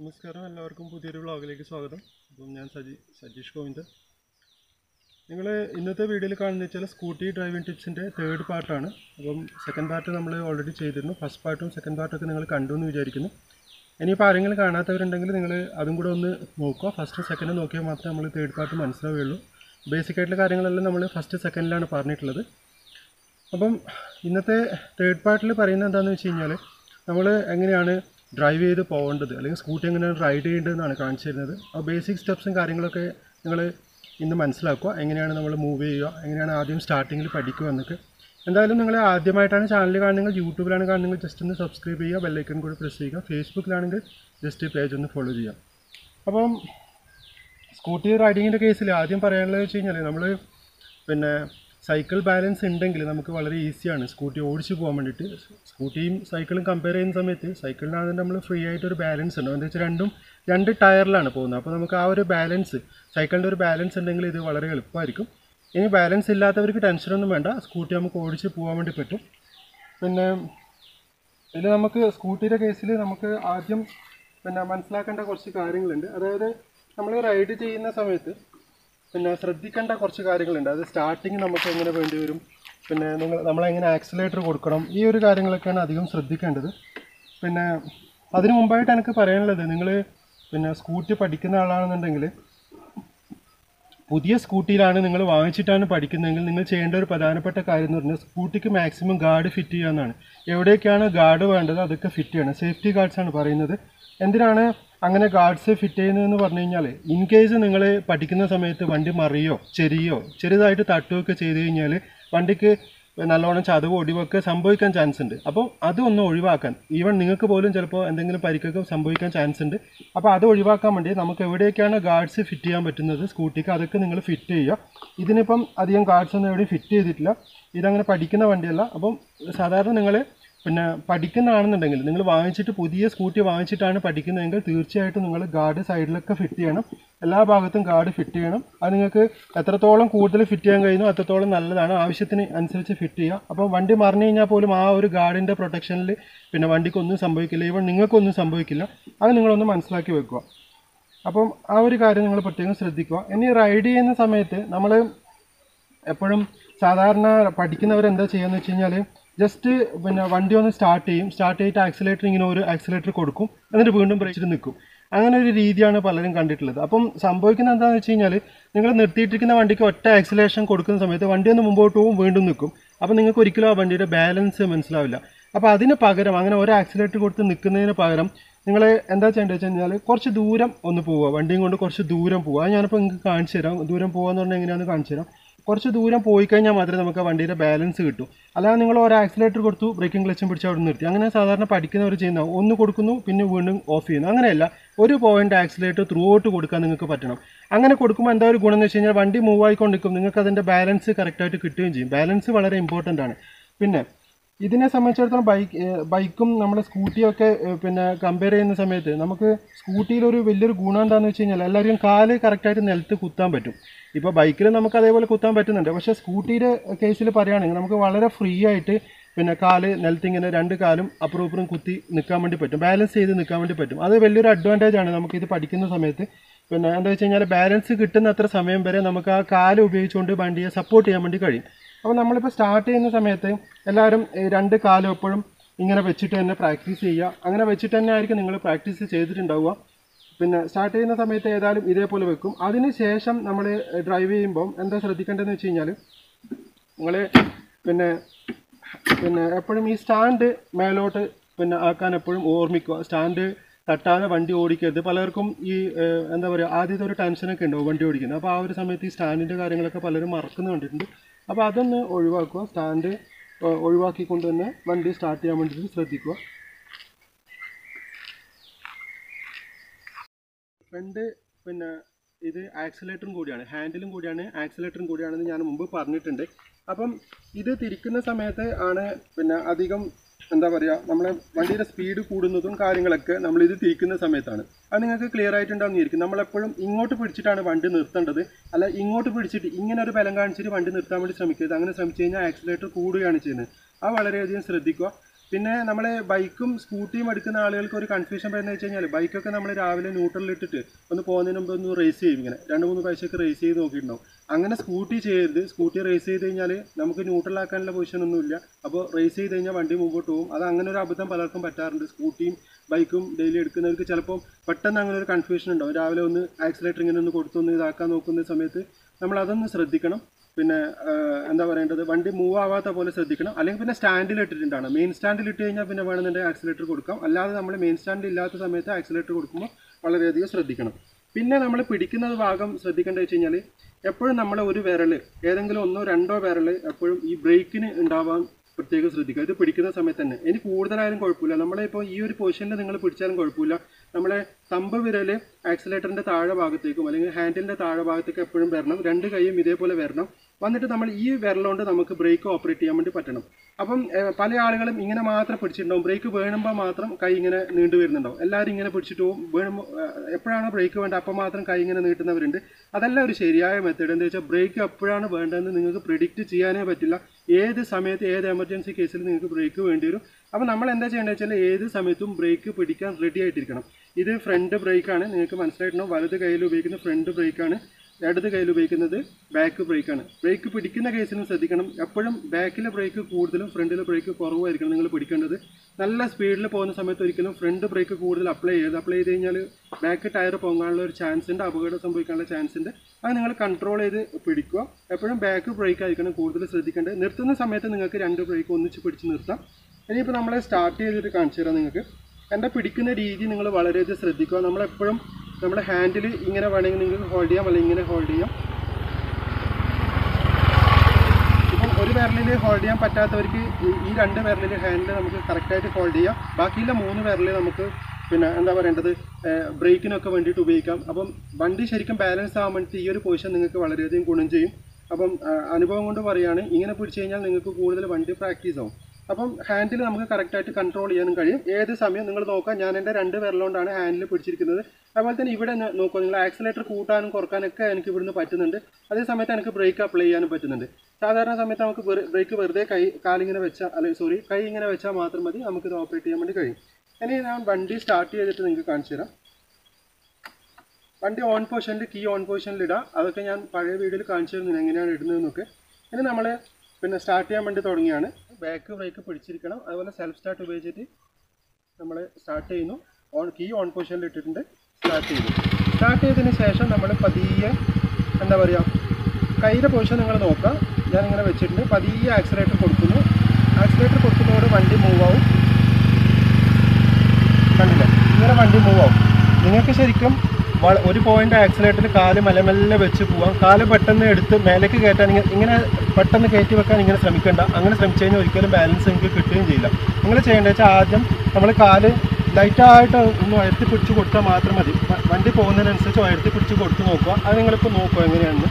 നമസ്കാരം എല്ലാവർക്കും പുതിയൊരു വ്ളോഗിലേക്ക് സ്വാഗതം. അപ്പം ഞാൻ സജി സജീഷ് ഗോവിന്ദ്. നിങ്ങൾ ഇന്നത്തെ വീഡിയോയിൽ കാണുന്ന വെച്ചാൽ സ്കൂട്ടി ഡ്രൈവിംഗ് ടിപ്സിന്റെ തേർഡ് പാർട്ടാണ് അപ്പം സെക്കൻഡ് പാർട്ട് നമ്മൾ ഓൾറെഡി ചെയ്തിരുന്നു. ഫസ്റ്റ് പാർട്ടും സെക്കൻഡ് പാർട്ടൊക്കെ നിങ്ങൾ കണ്ടു എന്ന് വിചാരിക്കുന്നു. ഇനിയിപ്പോൾ ആരെങ്കിലും കാണാത്തവരുണ്ടെങ്കിൽ നിങ്ങൾ അതും കൂടെ ഒന്ന് നോക്കുക. ഫസ്റ്റ് സെക്കൻഡ് നോക്കിയാൽ മാത്രമേ നമ്മൾ തേർഡ് പാർട്ട് മനസ്സിലാവുകയുള്ളൂ. ബേസിക് ആയിട്ടുള്ള കാര്യങ്ങളെല്ലാം നമ്മൾ ഫസ്റ്റ് സെക്കൻഡിലാണ് പറഞ്ഞിട്ടുള്ളത്. അപ്പം ഇന്നത്തെ തേർഡ് പാർട്ടിൽ പറയുന്നത് എന്താണെന്ന് വെച്ച് കഴിഞ്ഞാൽ നമ്മൾ എങ്ങനെയാണ് ഡ്രൈവ് ചെയ്ത് പോകേണ്ടത് അല്ലെങ്കിൽ സ്കൂട്ടി എങ്ങനെയാണ് റൈഡ് ചെയ്യേണ്ടതെന്നാണ് കാണിച്ചു തരുന്നത്. ആ ബേസിക് സ്റ്റെപ്സും കാര്യങ്ങളൊക്കെ നിങ്ങൾ ഇന്ന് മനസ്സിലാക്കുക. എങ്ങനെയാണ് നമ്മൾ മൂവ് ചെയ്യുക എങ്ങനെയാണ് ആദ്യം സ്റ്റാർട്ടിങ്ങിൽ പഠിക്കുക എന്നൊക്കെ. എന്തായാലും നിങ്ങൾ ആദ്യമായിട്ടാണ് ചാനൽ കാണുന്നത്. യൂട്യൂബിലാണ് കാണുന്നത്. ജസ്റ്റ് ഒന്ന് സബ്സ്ക്രൈബ് ചെയ്യുക ബെല്ലൈക്കൺ കൂടി പ്രസ് ചെയ്യുക. ഫേസ്ബുക്കിലാണെങ്കിൽ ജസ്റ്റ് പേജ് ഒന്ന് ഫോളോ ചെയ്യുക. അപ്പം സ്കൂട്ടി റൈഡിങ്ങിന്റെ കേസിൽ ആദ്യം പറയാനുള്ളത് വെച്ച് കഴിഞ്ഞാൽ നമ്മൾ പിന്നെ സൈക്കിൾ ബാലൻസ് ഉണ്ടെങ്കിൽ നമുക്ക് വളരെ ഈസിയാണ്. സ്കൂട്ടി ഓടിച്ച് പോകാൻ വേണ്ടിയിട്ട്. സ്കൂട്ടിയും സൈക്കിളും കമ്പയർ ചെയ്യുന്ന സമയത്ത് സൈക്കിളിനാണെങ്കിൽ നമ്മൾ ഫ്രീ ആയിട്ട് ഒരു ബാലൻസ് ഉണ്ടോ. എന്താ വെച്ചാൽ രണ്ടും രണ്ട് ടയറിലാണ് പോകുന്നത്. അപ്പോൾ നമുക്ക് ആ ഒരു ബാലൻസ് സൈക്കിളിന്റെ ഒരു ബാലൻസ് ഉണ്ടെങ്കിൽ ഇത് വളരെ എളുപ്പമായിരിക്കും. ഇനി ബാലൻസ് ഇല്ലാത്തവർക്ക് ടെൻഷനൊന്നും വേണ്ട. സ്കൂട്ടി നമുക്ക് ഓടിച്ച് പോകാൻ വേണ്ടി പറ്റും. പിന്നെ ഇതിൽ നമുക്ക് സ്കൂട്ടിയുടെ കേസിൽ നമുക്ക് ആദ്യം പിന്നെ മനസ്സിലാക്കേണ്ട കുറച്ച് കാര്യങ്ങളുണ്ട്. അതായത് നമ്മൾ റൈഡ് ചെയ്യുന്ന സമയത്ത് പിന്നെ ശ്രദ്ധിക്കേണ്ട കുറച്ച് കാര്യങ്ങളുണ്ട്. അത് സ്റ്റാർട്ടിങ് നമുക്ക് എങ്ങനെ വേണ്ടി വരും? പിന്നെ നിങ്ങൾ നമ്മളെങ്ങനെ ആക്സിലേറ്റർ കൊടുക്കണം? ഈ ഒരു കാര്യങ്ങളൊക്കെയാണ് അധികം ശ്രദ്ധിക്കേണ്ടത്. പിന്നെ അതിനു മുമ്പായിട്ട് എനിക്ക് പറയാനുള്ളത് നിങ്ങൾ പിന്നെ സ്കൂട്ടി പഠിക്കുന്ന ആളാണെന്നുണ്ടെങ്കിൽ പുതിയ സ്കൂട്ടിയിലാണ് നിങ്ങൾ വാങ്ങിച്ചിട്ടാണ് പഠിക്കുന്നതെങ്കിൽ നിങ്ങൾ ചെയ്യേണ്ട ഒരു പ്രധാനപ്പെട്ട കാര്യം എന്ന് പറഞ്ഞാൽ സ്കൂട്ടിക്ക് മാക്സിമം ഗാർഡ് ഫിറ്റ് ചെയ്യുക എന്നാണ്. എവിടേക്കാണ് ഗാർഡ് വേണ്ടത്? അതൊക്കെ ഫിറ്റ് ചെയ്യണം. സേഫ്റ്റി ഗാർഡ്സ് ആണ് പറയുന്നത്. എന്തിനാണ് അങ്ങനെ ഗാർഡ്സ് ഫിറ്റ് ചെയ്യുന്നതെന്ന് പറഞ്ഞു കഴിഞ്ഞാൽ ഇൻ കേസ് നിങ്ങൾ പഠിക്കുന്ന സമയത്ത് വണ്ടി മറിയോ ചെരിയോ ചെറുതായിട്ട് തട്ടുകയൊക്കെ ചെയ്ത് കഴിഞ്ഞാൽ വണ്ടിക്ക് നല്ലോണം ചതവ് ഒടിവൊക്കെ സംഭവിക്കാൻ ചാൻസ് ഉണ്ട്. അപ്പോൾ അതൊന്ന് ഒഴിവാക്കാൻ ഈവൻ നിങ്ങൾക്ക് പോലും ചിലപ്പോൾ എന്തെങ്കിലും പരിക്കൊക്കെ സംഭവിക്കാൻ ചാൻസ് ഉണ്ട്. അപ്പോൾ അത് ഒഴിവാക്കാൻ വേണ്ടി നമുക്ക് എവിടെയൊക്കെയാണ് ഗാർഡ്സ് ഫിറ്റ് ചെയ്യാൻ പറ്റുന്നത് സ്കൂട്ടിക്ക് അതൊക്കെ നിങ്ങൾ ഫിറ്റ് ചെയ്യുക. ഇതിനിപ്പം അധികം ഗാർഡ്സ് ഒന്നും എവിടെയും ഫിറ്റ് ചെയ്തിട്ടില്ല. ഇതങ്ങനെ പഠിക്കുന്ന വണ്ടിയല്ല. അപ്പം സാധാരണ നിങ്ങൾ പിന്നെ പഠിക്കുന്നതാണെന്നുണ്ടെങ്കിൽ നിങ്ങൾ വാങ്ങിച്ചിട്ട് പുതിയ സ്കൂട്ടി വാങ്ങിച്ചിട്ടാണ് പഠിക്കുന്നതെങ്കിൽ തീർച്ചയായിട്ടും നിങ്ങൾ ഗാർഡ് സൈഡിലൊക്കെ ഫിറ്റ് ചെയ്യണം. എല്ലാ ഭാഗത്തും ഗാർഡ് ഫിറ്റ് ചെയ്യണം. അത് നിങ്ങൾക്ക് എത്രത്തോളം കൂടുതൽ ഫിറ്റ് ചെയ്യാൻ കഴിയുന്നു അത്രത്തോളം നല്ലതാണ്. ആവശ്യത്തിന് അനുസരിച്ച് ഫിറ്റ് ചെയ്യുക. അപ്പം വണ്ടി മറിഞ്ഞു കഴിഞ്ഞാൽ പോലും ആ ഒരു ഗാർഡിന്റെ പ്രൊട്ടക്ഷനിൽ പിന്നെ വണ്ടിക്കൊന്നും സംഭവിക്കില്ല. ഈവൻ നിങ്ങൾക്കൊന്നും സംഭവിക്കില്ല. അത് നിങ്ങളൊന്ന് മനസ്സിലാക്കി വെക്കുക. അപ്പം ആ ഒരു കാര്യം നിങ്ങൾ പ്രത്യേകം ശ്രദ്ധിക്കുക. ഇനി റൈഡ് ചെയ്യുന്ന സമയത്ത് നമ്മൾ എപ്പോഴും സാധാരണ പഠിക്കുന്നവർ എന്താ ചെയ്യുകയെന്ന് വെച്ച് കഴിഞ്ഞാൽ ജസ്റ്റ് പിന്നെ വണ്ടി ഒന്ന് സ്റ്റാർട്ട് ചെയ്യും. സ്റ്റാർട്ട് ചെയ്തിട്ട് ആക്സിലേറ്റർ ഇങ്ങനെ ഒരു ആക്സിലേറ്റർ കൊടുക്കും. എന്നിട്ട് വീണ്ടും ബ്രേക്കിൽ നിൽക്കും അങ്ങനെ ഒരു രീതിയാണ് പലരും കണ്ടിട്ടുള്ളത്. അപ്പം സംഭവിക്കുന്നത് എന്താണെന്ന് വെച്ച് കഴിഞ്ഞാൽ നിങ്ങൾ നിർത്തിയിട്ടിരിക്കുന്ന വണ്ടിക്ക് ഒറ്റ ആക്സിലേഷൻ കൊടുക്കുന്ന സമയത്ത് വണ്ടി ഒന്ന് മുമ്പോട്ട് പോകും വീണ്ടും നിൽക്കും അപ്പോൾ നിങ്ങൾക്ക് ഒരിക്കലും ആ വണ്ടിയുടെ ബാലൻസ് മനസ്സിലാവില്ല. അപ്പോൾ അതിന് പകരം അങ്ങനെ ഒരു ആക്സിലേറ്റർ കൊടുത്ത് നിൽക്കുന്നതിന് പകരം നിങ്ങൾ എന്താ ചെയ്യേണ്ടത് വെച്ച് കഴിഞ്ഞാൽ കുറച്ച് ദൂരം ഒന്ന് പോവുക. വണ്ടിയും കൊണ്ട് കുറച്ച് ദൂരം പോവുക. അത് ഞാനിപ്പോൾ നിങ്ങൾക്ക് കാണിച്ചു തരാം. ദൂരം പോകുക എന്ന് പറഞ്ഞാൽ എങ്ങനെയാണെന്ന് കാണിച്ചു തരാം. കുറച്ച് ദൂരം പോയി കഴിഞ്ഞാൽ മാത്രമേ നമുക്ക് ആ വണ്ടിയുടെ ബാലൻസ് കിട്ടൂ. അല്ലാതെ നിങ്ങൾ ഒരു ആക്സിലേറ്റർ കൊടുത്തു ബ്രേക്കിംഗ് ക്ലച്ചും പിടിച്ച് അവിടെ നിർത്തി. അങ്ങനെ സാധാരണ പഠിക്കുന്നവർ ചെയ്യുന്ന ഒന്ന് കൊടുക്കുന്നു പിന്നെ വീണ്ടും ഓഫ് ചെയ്യുന്നു. അങ്ങനെയല്ല ഒരു പോയിന്റ് ആക്സിലേറ്റർ ത്രൂ ഔട്ട് കൊടുക്കാൻ നിങ്ങൾക്ക് പറ്റണം. അങ്ങനെ കൊടുക്കുമ്പോൾ എന്താ ഒരു ഗുണം എന്ന് വെച്ച് കഴിഞ്ഞാൽ വണ്ടി മൂവ് ആയിക്കൊണ്ടിരിക്കും നിങ്ങൾക്ക് അതിന്റെ ബാലൻസ് കറക്റ്റായിട്ട് കിട്ടുകയും ചെയ്യും. ബാലൻസ് വളരെ ഇമ്പോർട്ടന്റ് ആണ്. പിന്നെ ഇതിനെ സംബന്ധിച്ചിടത്തോളം ബൈക്ക് ബൈക്കും നമ്മുടെ സ്കൂട്ടിയൊക്കെ ഒക്കെ പിന്നെ കമ്പയർ ചെയ്യുന്ന സമയത്ത് നമുക്ക് സ്കൂട്ടിയിൽ ഒരു വലിയൊരു ഗുണം എന്താണെന്ന് വെച്ച് കഴിഞ്ഞാൽ എല്ലാവരും കാൽ കറക്റ്റായിട്ട് നിലത്ത് കുത്താൻ പറ്റും. ഇപ്പോൾ ബൈക്കിൽ നമുക്ക് അതേപോലെ കുത്താൻ പറ്റുന്നുണ്ട്. പക്ഷേ സ്കൂട്ടിയുടെ കേസിൽ പറയുകയാണെങ്കിൽ നമുക്ക് വളരെ ഫ്രീ ആയിട്ട് പിന്നെ കാൽ നിലത്ത് ഇങ്ങനെ രണ്ട് കാലും അപ്പുറം ഇപ്പുറം കുത്തി നിൽക്കാൻ വേണ്ടി പറ്റും. ബാലൻസ് ചെയ്ത് നിൽക്കാൻ വേണ്ടി പറ്റും. അത് വലിയൊരു അഡ്വാന്റേജ് ആണ് നമുക്ക് ഇത് പഠിക്കുന്ന സമയത്ത്. പിന്നെ എന്താ വെച്ച് കഴിഞ്ഞാൽ ബാലൻസ് കിട്ടുന്ന അത്ര സമയം വരെ നമുക്ക് ആ കാൽ ഉപയോഗിച്ചുകൊണ്ട് വണ്ടിയെ സപ്പോർട്ട് ചെയ്യാൻ വേണ്ടി കഴിയും. അപ്പോൾ നമ്മളിപ്പോൾ സ്റ്റാർട്ട് ചെയ്യുന്ന സമയത്ത് എല്ലാവരും രണ്ട് കാലം എപ്പോഴും ഇങ്ങനെ വെച്ചിട്ട് തന്നെ പ്രാക്ടീസ് ചെയ്യുക. അങ്ങനെ വെച്ചിട്ട് തന്നെ ആയിരിക്കും നിങ്ങൾ പ്രാക്ടീസ് ചെയ്തിട്ടുണ്ടാവുക. പിന്നെ സ്റ്റാർട്ട് ചെയ്യുന്ന സമയത്ത് ഏതായാലും ഇതേപോലെ വെക്കും. അതിന് ശേഷം നമ്മൾ ഡ്രൈവ് ചെയ്യുമ്പം എന്താ ശ്രദ്ധിക്കേണ്ടതെന്ന് വെച്ച് കഴിഞ്ഞാൽ നിങ്ങൾ പിന്നെ പിന്നെ എപ്പോഴും ഈ സ്റ്റാൻഡ് മേലോട്ട് പിന്നെ ആക്കാൻ എപ്പോഴും ഓർമ്മിക്കുക. സ്റ്റാൻഡ് തട്ടാതെ വണ്ടി ഓടിക്കരുത്. പലർക്കും ഈ എന്താ പറയുക ആദ്യത്തെ ഒരു ടെൻഷനൊക്കെ ഉണ്ടാവും വണ്ടി ഓടിക്കുന്നത്. അപ്പോൾ ആ ഒരു സമയത്ത് ഈ സ്റ്റാൻഡിന്റെ കാര്യങ്ങളൊക്കെ പലരും മറക്കുന്നു കണ്ടിട്ടുണ്ട് അപ്പോൾ അതൊന്ന് ഒഴിവാക്കുക. സ്റ്റാൻഡ് ഒഴിവാക്കിക്കൊണ്ട് തന്നെ വണ്ടി സ്റ്റാർട്ട് ചെയ്യാൻ വേണ്ടിയിട്ട് ശ്രദ്ധിക്കുക. ഫ്രണ്ട് പിന്നെ ഇത് ആക്സിലേറ്ററും കൂടിയാണ്. ഹാൻഡിലും കൂടിയാണ് ആക്സിലേറ്ററും കൂടിയാണെന്ന് ഞാൻ മുമ്പ് പറഞ്ഞിട്ടുണ്ട്. അപ്പം ഇത് തിരിക്കുന്ന സമയത്ത് ആണ് പിന്നെ അധികം എന്താ പറയുക നമ്മളെ വണ്ടിയുടെ സ്പീഡ് കൂടുന്നതും കാര്യങ്ങളൊക്കെ നമ്മൾ ഇത് തിരിക്കുന്ന സമയത്താണ്. അത് നിങ്ങൾക്ക് ക്ലിയർ ആയിട്ടുണ്ടാകുന്നതായിരിക്കും നമ്മളെപ്പോഴും ഇങ്ങോട്ട് പിടിച്ചിട്ടാണ് വണ്ടി നിർത്തേണ്ടത്. അല്ല ഇങ്ങോട്ട് പിടിച്ചിട്ട് ഇങ്ങനെ ഒരു ബലം കാണിച്ചിട്ട് വണ്ടി നിർത്താൻ വേണ്ടി ശ്രമിക്കരുത്. അങ്ങനെ ശ്രമിച്ചു കഴിഞ്ഞാൽ ആക്സിലേറ്റർ കൂടുകയാണ് ചെയ്യുന്നത്. അത് വളരെയധികം ശ്രദ്ധിക്കുക. പിന്നെ നമ്മൾ ബൈക്കും സ്കൂട്ടിയും എടുക്കുന്ന ആളുകൾക്ക് ഒരു കൺഫ്യൂഷൻ വരുന്നത് വെച്ച് കഴിഞ്ഞാൽ ബൈക്കൊക്കെ നമ്മൾ രാവിലെ ന്യൂട്രലിൽ ഇട്ടിട്ട് ഒന്ന് പോകുന്നതിന് മുമ്പ് ഒന്ന് റേസ് ചെയ്യും ഇങ്ങനെ. രണ്ട് മൂന്ന് പ്രാവശ്യമൊക്കെ റേസ് ചെയ്ത് നോക്കിയിട്ടുണ്ടാവും. അങ്ങനെ സ്കൂട്ടി ചെയ്യരുത്. സ്കൂട്ടി റേസ് ചെയ്ത് കഴിഞ്ഞാൽ നമുക്ക് ന്യൂട്രലാക്കാനുള്ള പൊസിഷൻ ഒന്നുമില്ല അപ്പോൾ റേസ് ചെയ്ത് കഴിഞ്ഞാൽ വണ്ടി മുമ്പോട്ട് പോകും. അത് അങ്ങനെ ഒരു അബദ്ധം പലർക്കും പറ്റാറുണ്ട്. സ്കൂട്ടിയും ബൈക്കും ഡെയിലി എടുക്കുന്നവർക്ക് ചിലപ്പോൾ പെട്ടെന്ന് അങ്ങനെ ഒരു കൺഫ്യൂഷൻ ഉണ്ടാവും. രാവിലെ ഒന്ന് ആക്സിലേറ്റർ ഇങ്ങനെ ഒന്ന് കൊടുത്തൊന്ന് ഇതാക്കാൻ നോക്കുന്ന സമയത്ത് നമ്മൾ അതൊന്ന് ശ്രദ്ധിക്കണം. പിന്നെ എന്താ പറയേണ്ടത്? വണ്ടി മൂവ് ആവാത്ത പോലെ ശ്രദ്ധിക്കണം. അല്ലെങ്കിൽ പിന്നെ സ്റ്റാൻഡിൽ ഇട്ടിട്ടുണ്ടാണ് മെയിൻ സ്റ്റാൻഡിൽ ഇട്ട് കഴിഞ്ഞാൽ പിന്നെ വേണമെന്നുണ്ടെങ്കിൽ ആക്സിലേറ്റർ കൊടുക്കാം. അല്ലാതെ നമ്മൾ മെയിൻ സ്റ്റാൻഡിൽ ഇല്ലാത്ത സമയത്ത് ആക്സിലേറ്റർ കൊടുക്കുമ്പോൾ വളരെയധികം ശ്രദ്ധിക്കണം. പിന്നെ നമ്മൾ പിടിക്കുന്നത് ഭാഗം ശ്രദ്ധിക്കേണ്ടത് വെച്ച് കഴിഞ്ഞാൽ എപ്പോഴും നമ്മൾ ഒരു വിരൽ ഏതെങ്കിലും ഒന്നോ രണ്ടോ വിരൽ എപ്പോഴും ഈ ബ്രേക്കിന് ഉണ്ടാവാൻ പ്രത്യേകം ശ്രദ്ധിക്കുക. ഇത് പിടിക്കുന്ന സമയത്ത് തന്നെ. ഇനി കൂടുതലായാലും കുഴപ്പമില്ല. നമ്മളിപ്പോൾ ഈ ഒരു പൊസിഷനിൽ നിങ്ങൾ പിടിച്ചാലും കുഴപ്പമില്ല. നമ്മളെ തമ്പ് വിരൽ ആക്സിലേറ്ററിന്റെ താഴെ ഭാഗത്തേക്കും അല്ലെങ്കിൽ ഹാൻഡിലിന്റെ താഴെ ഭാഗത്തേക്കും എപ്പോഴും വരണം. രണ്ട് കൈയും ഇതേപോലെ വരണം. വന്നിട്ട് നമ്മൾ ഈ വിരലുകൊണ്ട് നമുക്ക് ബ്രേക്ക് ഓപ്പറേറ്റ് ചെയ്യാൻ വേണ്ടി പറ്റണം. അപ്പം പല ആളുകളും ഇങ്ങനെ മാത്രം പിടിച്ചിട്ടുണ്ടാവും. ബ്രേക്ക് വീണുമ്പോൾ മാത്രം കൈ ഇങ്ങനെ നീണ്ടു വരുന്നുണ്ടാവും. എല്ലാവരും ഇങ്ങനെ പിടിച്ചിട്ട് പോകും വേണുമ്പോൾ എപ്പോഴാണോ ബ്രേക്ക് വേണ്ടത് അപ്പോൾ മാത്രം കൈ ഇങ്ങനെ നീട്ടുന്നവരുണ്ട്. അതല്ല ഒരു ശരിയായ മെത്തേഡ് എന്താ വെച്ചാൽ ബ്രേക്ക് എപ്പോഴാണ് വേണ്ടതെന്ന് നിങ്ങൾക്ക് പ്രിഡിക്റ്റ് ചെയ്യാനേ പറ്റില്ല. ഏത് സമയത്ത് ഏത് എമർജൻസി കേസിൽ നിങ്ങൾക്ക് ബ്രേക്ക് വേണ്ടി വരും. അപ്പോൾ നമ്മൾ എന്താ ചെയ്യേണ്ടത് വെച്ചാൽ ഏത് സമയത്തും ബ്രേക്ക് പിടിക്കാൻ റെഡി ആയിട്ടിരിക്കണം. ഇത് ഫ്രണ്ട് ബ്രേക്കാണ് നിങ്ങൾക്ക് മനസ്സിലായിട്ടുണ്ടാവും. വലത് കയ്യിൽ ഉപയോഗിക്കുന്ന ഫ്രണ്ട് ബ്രേക്കാണ് ഇടത് കയ്യിൽ ഉപയോഗിക്കുന്നത് ബാക്ക് ബ്രേക്കാണ് ബ്രേക്ക് പിടിക്കുന്ന കേസിലും ശ്രദ്ധിക്കണം. എപ്പോഴും ബാക്കിലെ ബ്രേക്ക് കൂടുതലും ഫ്രണ്ടിലെ ബ്രേക്ക് കുറവായിരിക്കണം നിങ്ങൾ പിടിക്കേണ്ടത്. നല്ല സ്പീഡിൽ പോകുന്ന സമയത്ത് ഒരിക്കലും ഫ്രണ്ട് ബ്രേക്ക് കൂടുതൽ അപ്ലൈ ചെയ്യരുത്. അപ്ലൈ ചെയ്ത് കഴിഞ്ഞാൽ ബാക്ക് ടയർ പൊങ്ങാനുള്ള ഒരു ചാൻസ് ഉണ്ട് അപകടം സംഭവിക്കാനുള്ള ചാൻസ് ഉണ്ട്. അത് നിങ്ങൾ കൺട്രോൾ ചെയ്ത് പിടിക്കുക. എപ്പോഴും ബാക്ക് ബ്രേക്ക് ആയിരിക്കണം കൂടുതൽ ശ്രദ്ധിക്കേണ്ടത്. നിർത്തുന്ന സമയത്ത് നിങ്ങൾക്ക് രണ്ട് ബ്രേക്ക് ഒന്നിച്ച് പിടിച്ച് നിർത്താം. ഇനിയിപ്പോൾ നമ്മളെ സ്റ്റാർട്ട് ചെയ്തിട്ട് കാണിച്ചു തരാം നിങ്ങൾക്ക്. എന്റെ പിടിക്കുന്ന രീതി നിങ്ങൾ വളരെയധികം ശ്രദ്ധിക്കുക. നമ്മളെപ്പോഴും നമ്മുടെ ഹാൻഡിൽ ഇങ്ങനെ വേണമെങ്കിൽ നിങ്ങൾക്ക് ഹോൾഡ് ചെയ്യാം അല്ലെങ്കിൽ ഇങ്ങനെ ഹോൾഡ് ചെയ്യാം. ഇപ്പം ഒരു വിരലിൽ ഹോൾഡ് ചെയ്യാൻ പറ്റാത്തവർക്ക് ഈ- രണ്ട് വിരലിൽ ഹാൻഡിൽ നമുക്ക് കറക്റ്റായിട്ട് ഹോൾഡ് ചെയ്യാം. ബാക്കിയുള്ള മൂന്ന് വിരലിൽ നമുക്ക് പിന്നെ എന്താ പറയേണ്ടത്? ബ്രേക്കിനൊക്കെ വേണ്ടിയിട്ട് ഉപയോഗിക്കാം. അപ്പം വണ്ടി ശരിക്കും ബാലൻസ് ആകാൻ വേണ്ടിയിട്ട് ഈ ഒരു പൊസിഷൻ നിങ്ങൾക്ക് വളരെയധികം ഗുണം ചെയ്യും. അപ്പം അനുഭവം കൊണ്ട് പറയുകയാണ് ഇങ്ങനെ പിടിച്ചു കഴിഞ്ഞാൽ നിങ്ങൾക്ക് കൂടുതൽ വണ്ടി പ്രാക്ടീസ് ആവും. അപ്പം ഹാൻഡിൽ നമുക്ക് കറക്റ്റായിട്ട് കൺട്രോൾ ചെയ്യാനും കഴിയും. ഏത് സമയം നിങ്ങൾ നോക്കാം ഞാൻ എന്റെ രണ്ട് വിരലുകൊണ്ടാണ് ഹാൻഡിൽ പിടിച്ചിരിക്കുന്നത്. അതുപോലെ തന്നെ ഇവിടെ നോക്കുക നിങ്ങൾ ആക്സിലേറ്റർ കൂട്ടാനും കുറക്കാനൊക്കെ എനിക്ക് ഇവിടുന്ന് പറ്റുന്നുണ്ട്. അതേ സമയത്ത് എനിക്ക് ബ്രേക്ക് അപ്ലൈ ചെയ്യാനും പറ്റുന്നുണ്ട്. സാധാരണ സമയത്ത് നമുക്ക് ബ്രേക്ക് വെറുതെ കൈ കാലിങ്ങനെ വെച്ചാൽ അല്ലെങ്കിൽ സോറി കൈ ഇങ്ങനെ വെച്ചാൽ മാത്രം മതി. നമുക്കിത് ഓപ്പറേറ്റ് ചെയ്യാൻ വേണ്ടി കഴിയും. ഇനി ഞാൻ വണ്ടി സ്റ്റാർട്ട് ചെയ്തിട്ട് നിങ്ങൾക്ക് കാണിച്ചു തരാം. വണ്ടി ഓൺ പൊസിഷനിൽ കീ ഓൺ പൊസിഷനിൽ ഇടാം. അതൊക്കെ ഞാൻ പഴയ വീഡിയോയിൽ കാണിച്ചു തരുന്നു എങ്ങനെയാണ് ഇടുന്നതെന്നൊക്കെ. ഇനി നമ്മൾ പിന്നെ സ്റ്റാർട്ട് ചെയ്യാൻ വേണ്ടി തുടങ്ങിയാണ്. ബാക്ക് ബ്രേക്ക് പിടിച്ചിരിക്കണം. അതുപോലെ സെൽഫ് സ്റ്റാർട്ട് ഉപയോഗിച്ചിട്ട് നമ്മൾ സ്റ്റാർട്ട് ചെയ്യുന്നു. ഓൺ കീ ഓൺ പൊസിഷനിൽ ഇട്ടിട്ടുണ്ട്. സ്റ്റാർട്ട് ചെയ്തു. സ്റ്റാർട്ട് ചെയ്തതിന് ശേഷം നമ്മൾ പതിയെ എന്താ പറയുക കൈയുടെ പൊസിഷൻ നിങ്ങൾ നോക്കുക. ഞാനിങ്ങനെ വെച്ചിട്ടുണ്ട്. പതിയെ ആക്സിലേറ്റർ കൊടുക്കുന്നു. ആക്സിലേറ്റർ കൊടുക്കുന്നതോടെ വണ്ടി മൂവ് ആവും. കണ്ടില്ലേ? ഇങ്ങനെ വണ്ടി മൂവ് ആവും. നിങ്ങൾക്ക് ശരിക്കും ഒരു പോയിന്റ് ആക്സിലേറ്ററിൽ കാൽ മലമെല്ലെ വെച്ച് പോവാം. കാൽ പെട്ടെന്ന് എടുത്ത് മേലേക്ക് കയറ്റാൻ ഇങ്ങനെ പെട്ടെന്ന് കയറ്റി വെക്കാൻ ഇങ്ങനെ ശ്രമിക്കണ്ട. അങ്ങനെ ശ്രമിച്ചു കഴിഞ്ഞാൽ ഒരിക്കലും ബാലൻസ് നിങ്ങൾക്ക് കിട്ടുകയും ചെയ്യില്ല. നിങ്ങൾ ചെയ്യേണ്ടത് വെച്ചാൽ ആദ്യം നമ്മൾ കാൽ ലൈറ്റായിട്ട് ഒന്ന് ഉയർത്തി പിടിച്ച് കൊടുത്താൽ മാത്രം മതി. വണ്ടി പോകുന്നതിനനുസരിച്ച് ഉയർത്തി പിടിച്ച് കൊടുത്ത് നോക്കുക. അത് നിങ്ങളിപ്പോൾ നോക്കുക എങ്ങനെയാണെന്ന്.